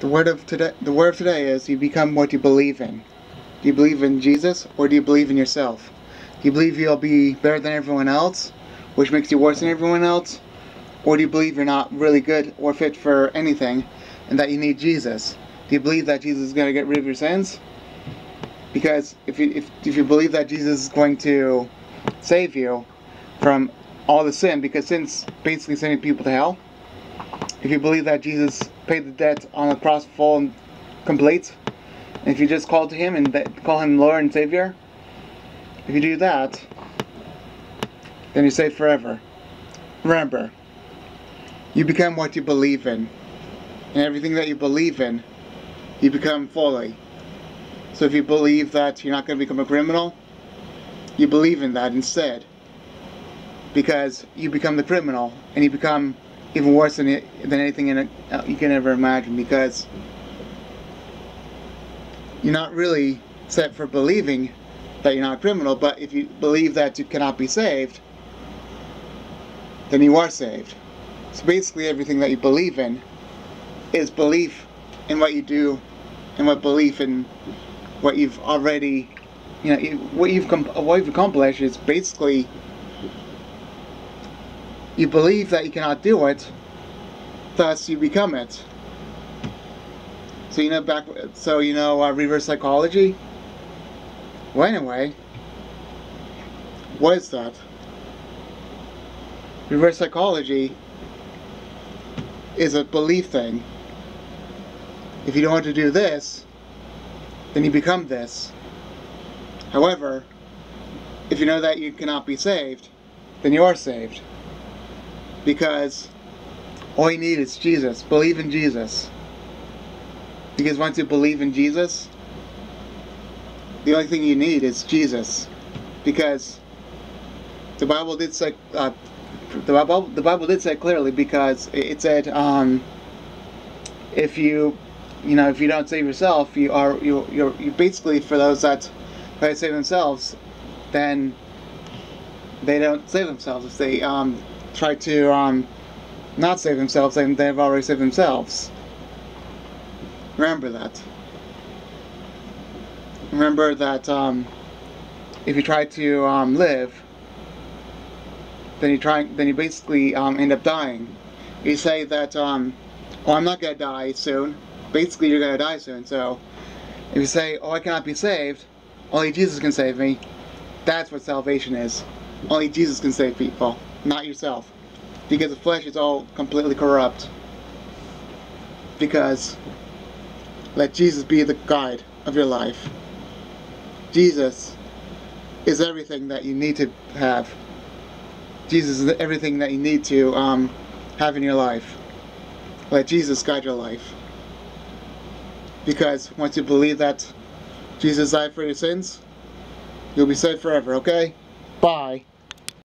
The word of today the word of today is you become what you believe in. Do you believe in Jesus or do you believe in yourself? Do you believe you'll be better than everyone else, which makes you worse than everyone else? Or do you believe you're not really good or fit for anything and that you need Jesus? Do you believe that Jesus is going to get rid of your sins? Because if you if, if you believe that Jesus is going to save you from all the sin, because sin's basically sending people to hell. If you believe that Jesus paid the debt on the cross full and complete, and if you just call to Him and call Him Lord and Savior, if you do that, then you're saved forever. Remember, you become what you believe in, and everything that you believe in, you become fully. So if you believe that you're not going to become a criminal, you believe in that instead. Because you become the criminal, and you become even worse than, it, than anything in uh, you can ever imagine. Because you're not really set for believing that you're not a criminal, but if you believe that you cannot be saved, then you are saved. So basically everything that you believe in is belief in what you do and what belief in what you've already, you know, what you've what you've accomplished is basically you believe that you cannot do it, thus you become it. So you know back, so you know uh, reverse psychology. Well, anyway, what is that? Reverse psychology is a belief thing. If you don't want to do this, then you become this. However, if you know that you cannot be saved, then you are saved. Because all you need is Jesus. Believe in Jesus. Because once you believe in Jesus, the only thing you need is Jesus. Because the Bible did say, uh, the Bible, the Bible did say clearly because it said, um, if you you know, if you don't save yourself, you are you you're you basically for those that to save themselves, then they don't save themselves. If they um, try to um, not save themselves, then they've already saved themselves. Remember that. Remember that um, if you try to um, live, then you try then you basically um, end up dying. You say that, um, "Oh, I'm not gonna die soon." basically you're going to die soon. So if you say, oh, I cannot be saved, only Jesus can save me, that's what salvation is. Only Jesus can save people, not yourself. Because the flesh is all completely corrupt. Because let Jesus be the guide of your life. Jesus is everything that you need to have. Jesus is everything that you need to um, have in your life. Let Jesus guide your life. Because once you believe that Jesus died for your sins, you'll be saved forever, okay? Bye.